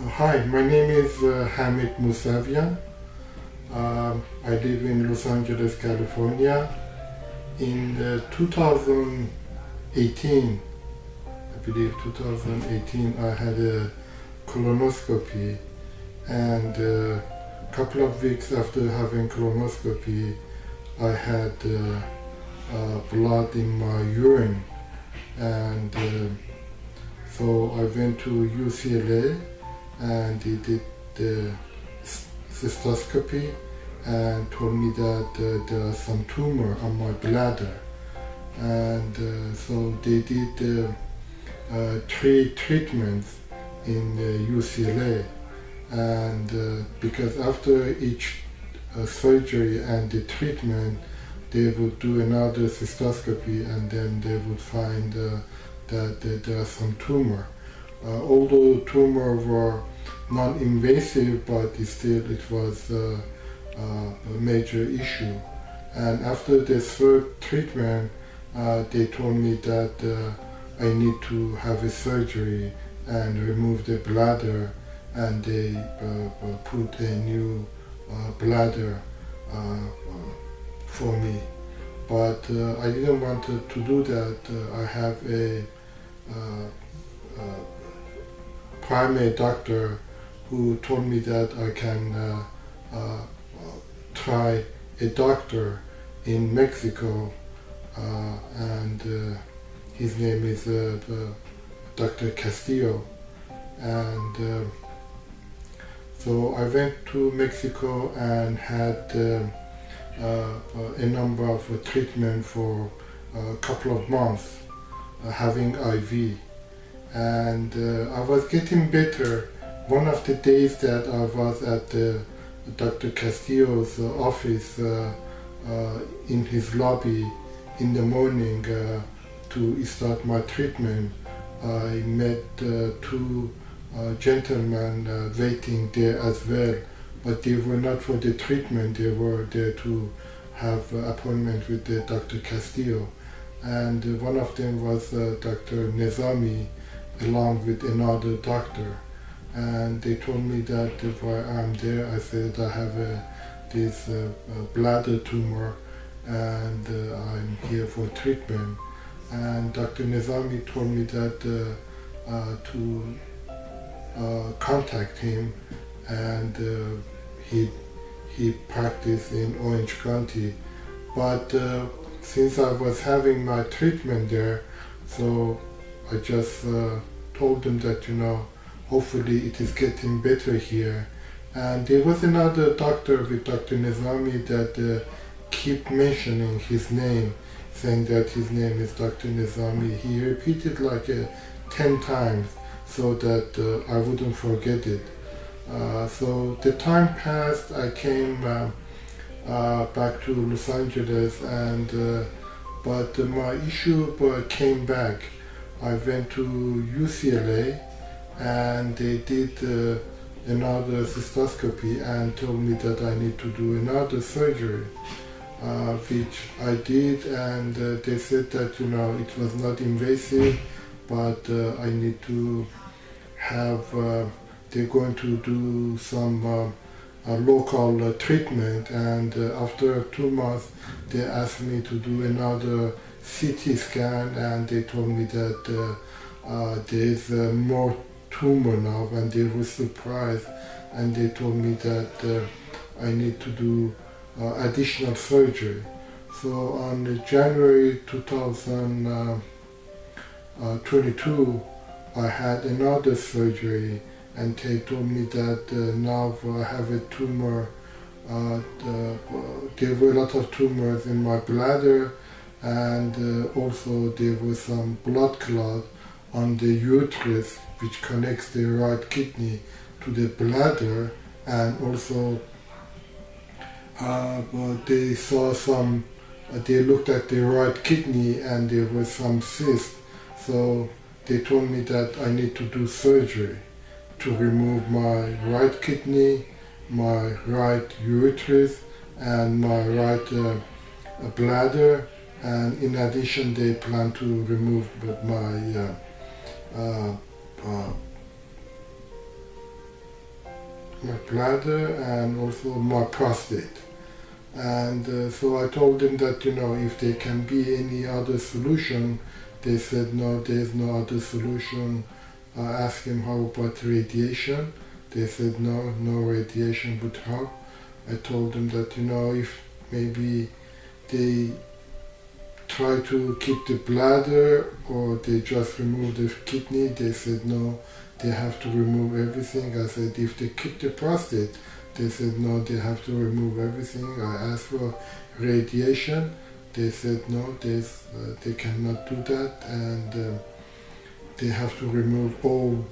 Uh, hi, my name is uh, Hamid Musavian. Um, I live in Los Angeles, California. In uh, 2018, I believe 2018, I had a colonoscopy, and a couple of weeks after having colonoscopy, I had uh, uh, blood in my urine, and uh, so I went to UCLA and he did the cystoscopy and told me that uh, there was some tumor on my bladder. And uh, so they did uh, uh three treatments in UCLA. And uh, because after each uh, surgery and the treatment, they would do another cystoscopy and then they would find that, there was some tumor. Uh, although tumor were non-invasive, but still it was uh, uh, a major issue. And after the third treatment, they told me that I need to have a surgery and remove the bladder and they uh, put a new uh, bladder uh, for me. But I didn't want to, to do that. I have a primary doctor who told me that I can uh, uh, try a doctor in Mexico, uh, and uh, his name is uh, Dr. Castillo. And so I went to Mexico and had a number of treatment for a couple of months, having IV and uh, I was getting better. One of the days that I was at uh, Dr. Castillo's office uh, uh, in his lobby in the morning uh, to start my treatment, I met two gentlemen waiting there as well, but they were not for the treatment, they were there to have appointment with Dr. Castillo. And one of them was Dr. Nezami, along with another doctor. And they told me that if I am there, I said I have a, this uh, bladder tumor and uh, I'm here for treatment. And Dr. Nezami told me that uh, uh to uh, contact him and uh, he, he practiced in Orange County. But since I was having my treatment there, so I just uh, told them that, you know, hopefully it is getting better here. And there was another doctor with Dr. Nezami that uh, keep mentioning his name, saying that his name is Dr. Nezami. He repeated like uh, 10 times so that uh, I wouldn't forget it. Uh, so the time passed, I came uh, uh, back to Los Angeles and but my issue came back I went to UCLA and they did uh, another cystoscopy and told me that I need to do another surgery, uh, which I did and uh, they said that, you know, it was not invasive, but uh, I need to have, uh, they're going to do some uh, local treatment and after two months they asked me to do another CT scan and they told me that uh, uh, there is uh, more tumor now and they were surprised and they told me that uh, I need to do uh, additional surgery. So on January 2022 uh, I had another surgery and they told me that now I have a tumor the, there were a lot of tumors in my bladder and uh, also there was some blood clot on the uterus which connects the right kidney to the bladder and also uh, they saw some uh, they looked at the right kidney and there was some cyst. So they told me that I need to do surgery to remove my right kidney my right uterus and my right uh, bladder and in addition they plan to remove my uh, uh, uh, my bladder and also my prostate. And uh, so I told them that, you know, if there can be any other solution, they said, no, there's no other solution. I asked them how about radiation. They said, no, no radiation would help. I told them that, you know, if maybe they try to keep the bladder or they just remove the kidney, they said, no, they have to remove everything. I said, if they keep the prostate, they said, no, they have to remove everything. I asked for radiation. They said, no, uh, they cannot do that. And um, they have to remove all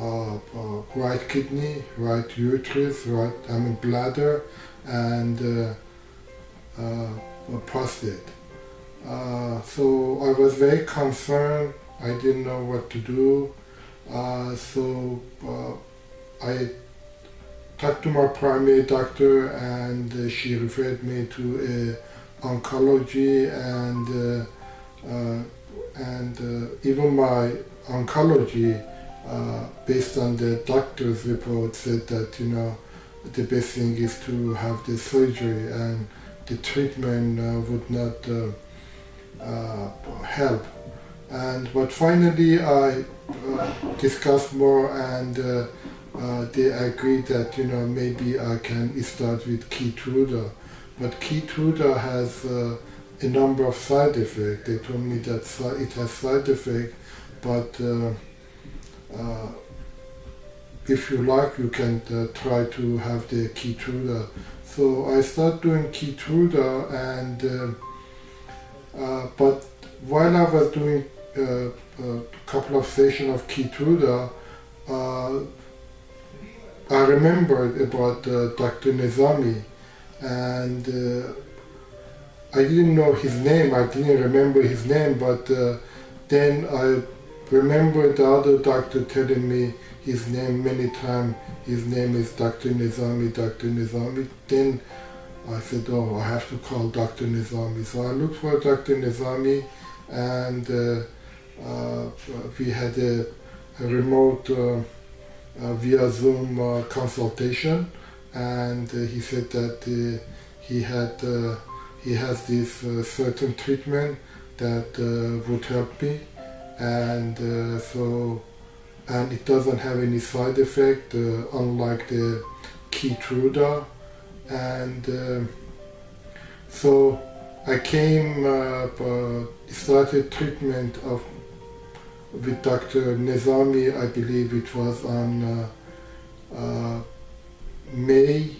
uh, uh, right kidney, right uterus, right, I mean, bladder, and uh, uh prostate. Uh, so I was very concerned. I didn't know what to do. so I talked to my primary doctor and uh, she referred me to uh, oncology and uh, uh and uh, even my oncology uh, based on the doctor's report said that you know the best thing is to have the surgery and the treatment would not help and but finally I discussed more and uh, they agreed that you know maybe I can start with Keytruda, but Keytruda has uh, a number of side effects. They told me that it has side effects, but uh, uh, if you like, you can uh, try to have the Keytruda. So I start doing Keytruda, and uh, but while I was doing a couple of sessions of Keytruda, I remembered about uh, Dr. Nezami, and uh, I didn't know his name. I didn't remember his name, but uh, then I remembered the other doctor telling me his name many times. His name is Dr. Nezami, Dr. Nezami. Then I said, oh, I have to call Dr. Nezami. So I looked for Dr. Nezami, and uh, uh, we had a, a remote uh, uh, via Zoom uh, consultation, and he said that he had he has this certain treatment that would help me, and so and it doesn't have any side effect, unlike the Keytruda, and um, so I came, uh, started treatment of with Dr. Nezami, I believe it was on uh, uh, May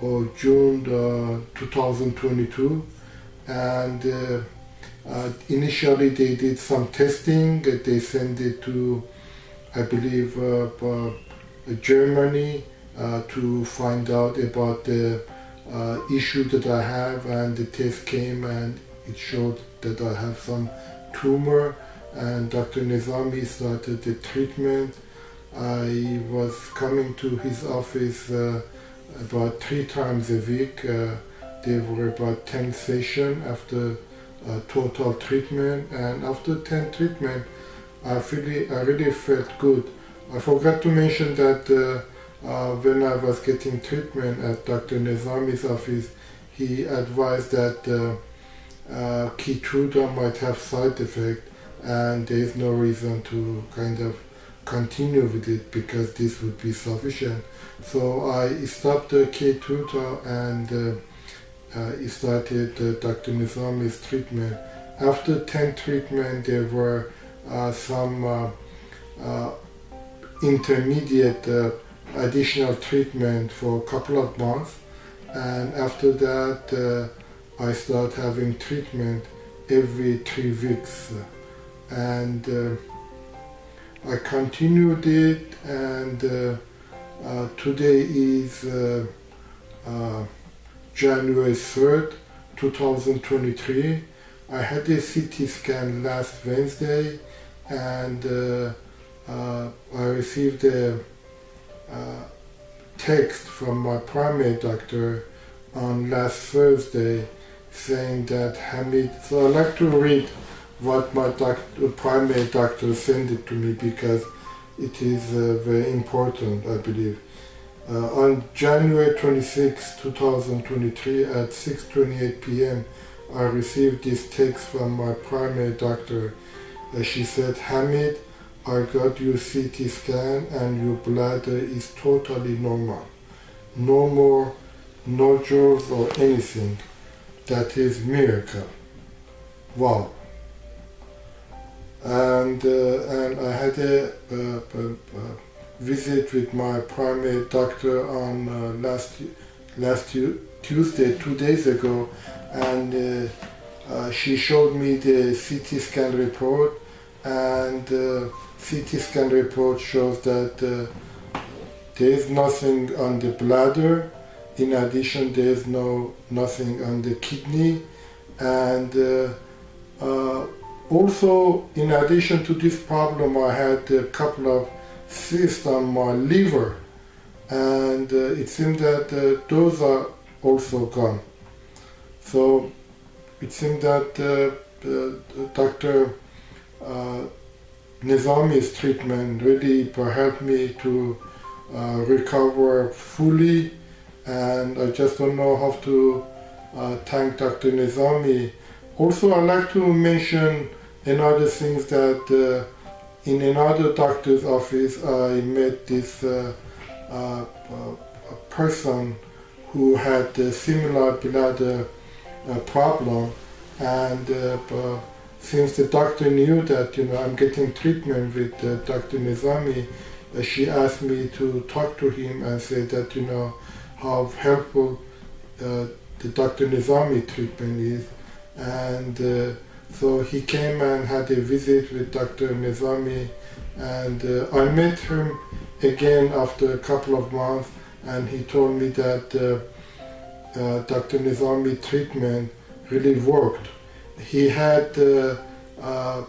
or June uh, 2022. And uh, uh, initially they did some testing, they sent it to, I believe, Germany to find out about the issue that I have and the test came and it showed that I have some tumor and Dr. Nezami started the treatment. I was coming to his office uh, about three times a week. Uh, there were about 10 sessions after uh, total treatment and after 10 treatment I really, I really felt good. I forgot to mention that uh, uh, when I was getting treatment at Dr. Nezami's office, he advised that uh, uh, Keytruda might have side effect and there is no reason to kind of continue with it because this would be sufficient. So I stopped the Keytruda and uh, uh, started uh, Dr. Nezami's treatment. After 10 treatment, there were uh, some uh, uh, intermediate additional treatment for a couple of months. And after that, I start having treatment every three weeks and uh, I continued it and uh, uh, today is January 3rd 2023 I had a CT scan last Wednesday and uh, uh, I received a uh, text from my primary doctor on last Thursday saying that Hamid, so I'd like to read what my doctor, primary doctor sent it to me because it is uh, very important, I believe. Uh, on January 26, 2023 at 6.28 p.m., I received this text from my primary doctor. Uh, she said, Hamid, I got your CT scan and your bladder is totally normal. No more nodules or anything. That is miracle. Wow. And, uh, and I had a, visit with my primary doctor on uh, last last Tuesday, two days ago, and uh, uh, she showed me the CT scan report, and uh, CT scan report shows that uh, there is nothing on the bladder. In addition, there is no nothing on the kidney, and uh, also in addition to this problem, I had a couple of cysts on my liver and uh, it seemed that uh, those are also gone. So it seemed that uh, Dr. Uh, Nezami's treatment really helped me to uh, recover fully and I just don't know how to uh, thank Dr. Nezami. Also I'd like to mention another thing that in another doctor's office, I met this uh, uh, person who had a similar bladder uh, problem, and uh, since the doctor knew that you know I'm getting treatment with uh, Dr. Nezami, she asked me to talk to him and say that you know how helpful the Dr. Nezami treatment is, and so he came and had a visit with Dr. Nezami, and uh, I met him again after a couple of months, and he told me that uh, uh, Dr. Nezami treatment really worked. He had uh, uh,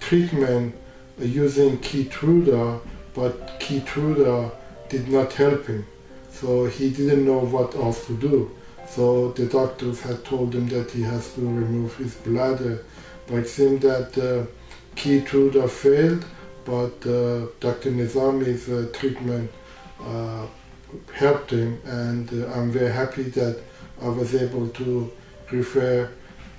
treatment using Keytruda, but Keytruda did not help him, so he didn't know what else to do. So the doctors had told him that he has to remove his bladder. But it seemed that uh, Keytruda failed, but uh, Dr. Nezami's uh, treatment uh, helped him, and uh, I'm very happy that I was able to refer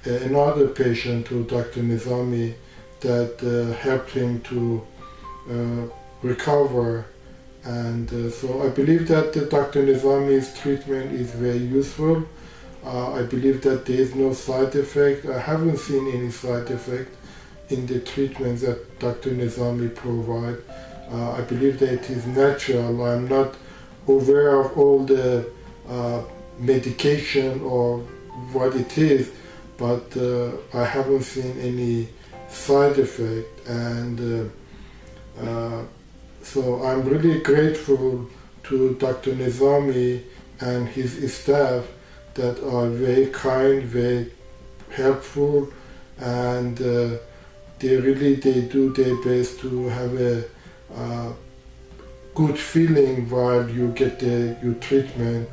another patient to Dr. Nezami that uh, helped him to recover and uh, so I believe that uh, Dr. Nezami's treatment is very useful. Uh, I believe that there is no side effect. I haven't seen any side effect in the treatments that Dr. Nezami provide. Uh, I believe that it is natural. I'm not aware of all the uh, medication or what it is, but uh, I haven't seen any side effect and so I'm really grateful to Dr. Nezami and his staff that are very kind, very helpful, and uh, they really they do their best to have a uh, good feeling while you get the, your treatment.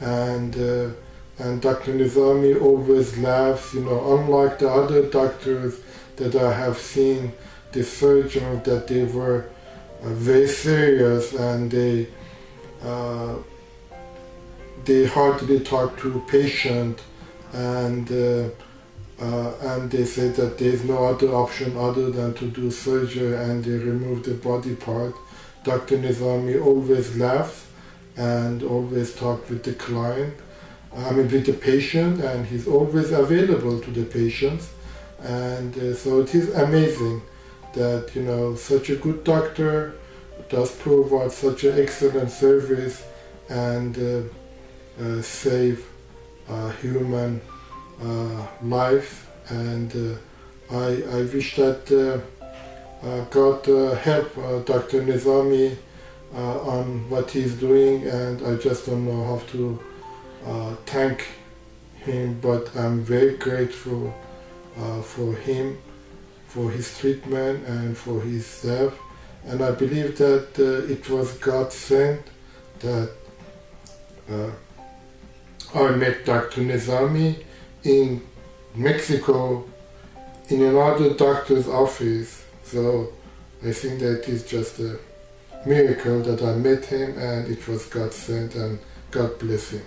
And uh, and Dr. Nezami always laughs, you know, unlike the other doctors that I have seen, the surgeons that they were very serious and they uh, they hardly talk to patient and uh, uh, and they said that there's no other option other than to do surgery and they remove the body part. Dr. Nezami always laughs and always talk with the client, I mean with the patient and he's always available to the patients and uh, so it is amazing that you know such a good doctor does provide such an excellent service and uh, uh, save uh, human uh, life and uh, I, I wish that God help Dr. Nezami on what he's doing and I just don't know how to thank him but I'm very grateful for him for his treatment and for his staff. And I believe that uh, it was God sent that uh, I met Dr. Nezami in Mexico in another doctor's office. So I think that is just a, miracle that I met him and it was God sent and God bless him.